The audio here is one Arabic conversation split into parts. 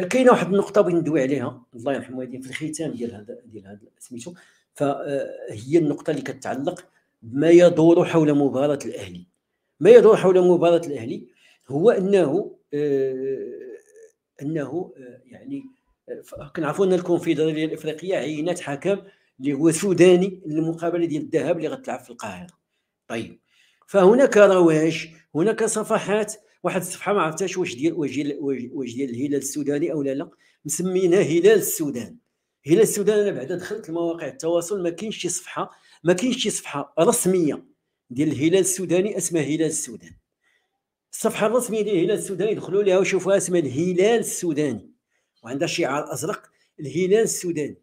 كاينة واحد النقطة بغيت ندوي عليها الله يرحم والديه في الختام ديال هذا ديال هذا سميتو. فهي النقطة اللي كتعلق بما يدور حول مباراة الأهلي. ما يدور حول مباراة الأهلي هو أنه آه، أنه آه، يعني آه، كنعرفوا أن الكونفدرالية الإفريقية عينت حكم اللي هو سوداني للمقابله ديال الذهاب اللي غتلعب في القاهرة. طيب فهناك رواج هناك صفحات واحد الصفحة ما عرفتهاش واش ديال واش ديال الهلال السوداني أو لا لا. مسمينها هلال السودان. هلال السودان أنا بعدا دخلت لمواقع التواصل ما كاينش شي صفحه ما كاينش شي صفحة رسمية ديال الهلال السوداني اسمها هلال السودان. الصفحة الرسمية ديال الهلال السوداني دخلوا ليها وشوفوها اسمها الهلال السوداني. وعندها شعار أزرق الهلال السوداني.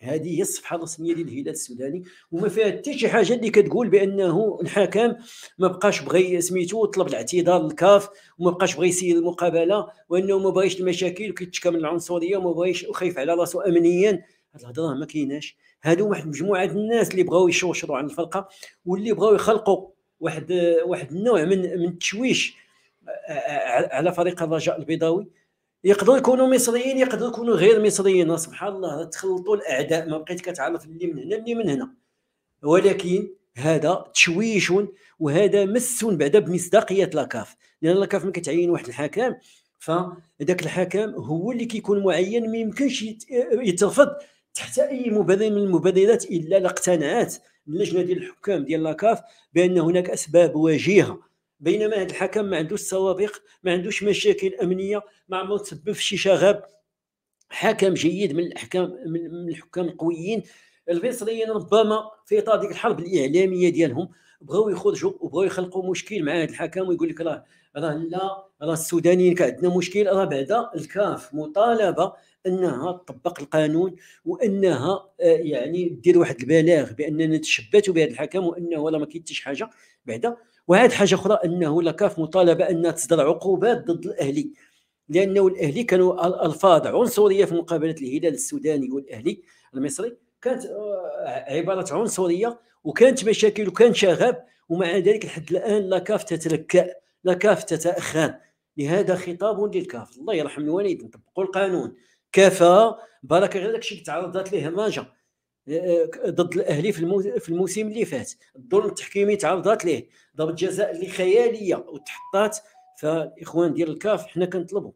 هذه هي الصفحة الرسمية ديال الهلال السوداني وما فيها حتى شي حاجة اللي كتقول بأنه الحكم ما بقاش بغى سميتو طلب الاعتذار للكاف وما بقاش بغى يسير المقابلة وأنه ما بغاش المشاكل وكيتشكى من العنصرية وما بغاش وخايف على راسو امنيا. هاد الهضرة ما كايناش. هادو واحد مجموعة الناس اللي بغاو يشوشروا عن الفرقة واللي بغاو يخلقوا واحد واحد النوع من من التشويش على فريق الرجاء البيضاوي. يقدروا يكونوا مصريين يقدروا يكونوا غير مصريين. سبحان الله تخلطوا الأعداء ما بقيت كتعرف اللي من هنا اللي من هنا. ولكن هذا تشويش وهذا مس بعدا بمصداقية لاكاف. لأن لاكاف ملي كتعين واحد الحكم فذاك الحكم هو اللي كيكون معين ما يمكنش يترفض تحت أي مبرر من المبررات إلا لاقتنعت اللجنه ديال الحكام ديال لاكاف بأن هناك أسباب وجيهه بينما هذا الحكم ما عندوش سوابق ما عندوش مشاكل أمنية ما عمره تسبب في شي شغب. حكم جيد من الأحكام من الحكام القويين. المصريين ربما في اطار ديك الحرب الإعلامية ديالهم بغاو يخرجوا وبغاو يخلقوا مشكل مع هذا الحكم ويقول لك راه راه لا راه السودانيين كان عندنا مشكل. راه بعدا الكاف مطالبة أنها تطبق القانون وأنها آه، يعني دير واحد البلاغ بأننا تشبتوا بهذا الحكم وأنه راه ما كاين حتى شي حاجة. بعدا وهذه حاجة أخرى أنه لاكاف مطالبة انها تصدر عقوبات ضد الأهلي لأنه الأهلي كانوا الفاظ عنصرية في مقابلة الهلال السوداني والأهلي المصري كانت آه، عبارة عنصرية وكانت مشاكل وكان شغب ومع ذلك لحد الآن لاكاف تتلكأ لاكاف تتأخر. لهذا خطاب للكاف الله يرحم الوالدين نطبقوا القانون كفى بركه غير داكشي اللي تعرضت ليه آه، ضد الأهلي في في الموسم اللي فات. الظلم التحكيمي تعرضت ليه. ضربة جزاء اللي خيالية وتحطات. فالاخوان ديال الكاف حنا كنطلبوا.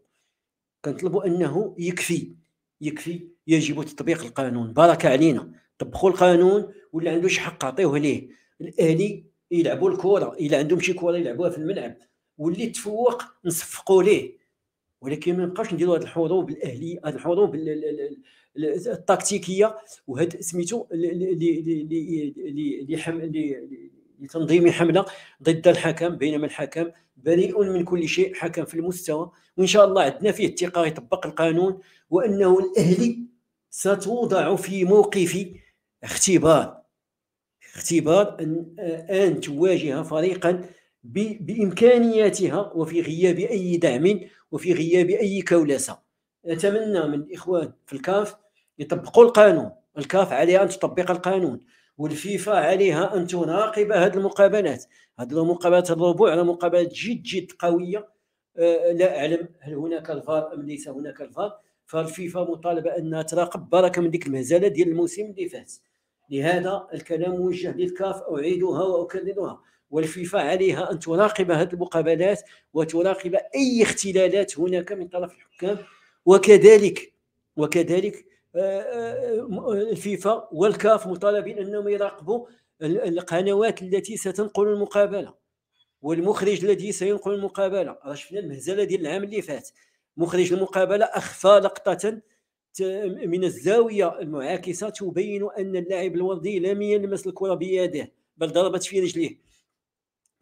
كنطلبوا أنه يكفي. يكفي. يجب تطبيق القانون. بركه علينا. طبقوا القانون واللي عنده شي حق عطيوه ليه. الأهلي يلعبوا الكره إلا عندهم شي كره يلعبوها في الملعب. واللي تفوق نصفقوا ليه. ولكن ما نبقاوش نديروا هذه الحروب الاهليه هذه الحروب التكتيكيه وهذا سميتو لتنظيم حمله ضد الحكم بينما الحكم بريء من كل شيء حكم في المستوى وان شاء الله عندنا فيه الثقه يطبق القانون وانه الاهلي ستوضع في موقف اختبار اختبار ان ان تواجه فريقا بإمكانياتها وفي غياب أي دعم وفي غياب أي كولسه أتمنى من الاخوان في الكاف يطبقوا القانون. الكاف عليها أن تطبق القانون والفيفا عليها أن تراقب هذه المقابلات. هذه المقابلات الربوع على مقابلات جد جد قوية. أه لا أعلم هل هناك الفار أم ليس هناك الفار. فالفيفا مطالبة انها تراقب براكة من ديك المهزله ديال الموسم اللي فات. لهذا الكلام موجه للكاف أعيدها وأكررها. والفيفا عليها أن تراقب هذه المقابلات وتراقب أي اختلالات هناك من طرف الحكام. وكذلك وكذلك آه، آه، الفيفا والكاف مطالبين أنهم يراقبوا القنوات التي ستنقل المقابلة. والمخرج الذي سينقل المقابلة. راه شفنا المهزلة ديال العام اللي فات. مخرج المقابلة أخفى لقطة من الزاوية المعاكسة تبين أن اللاعب الوردي لم يلمس الكرة بيده بل ضربت في رجليه.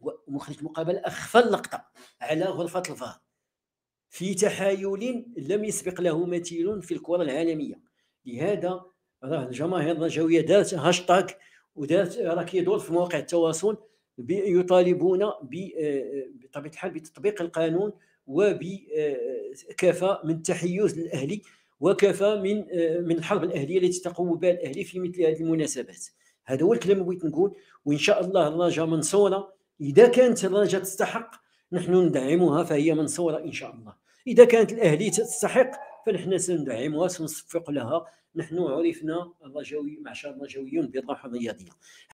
ومخرج المقابله أخفى اللقطة على غرفة الفار. في تحايل لم يسبق له مثيل في الكرة العالمية. لهذا راه الجماهير الرجويه دارت هاشتاغ ودارت راه كيدور في مواقع التواصل يطالبون بطبيعة الحال بتطبيق القانون وبكفى من التحيز للاهلي وكفى من من الحرب الأهلية التي تقوم بها الأهلي في مثل هذه المناسبات. هذا هو الكلام اللي بغيت نقول. وإن شاء الله الرجاء منصوره إذا كانت الرجاء تستحق نحن ندعمها فهي منصوره إن شاء الله. إذا كانت الأهلي تستحق فنحن سندعمها سنصفق لها. نحن عرفنا الرجوي معشر الرجويون بروح الرياضية.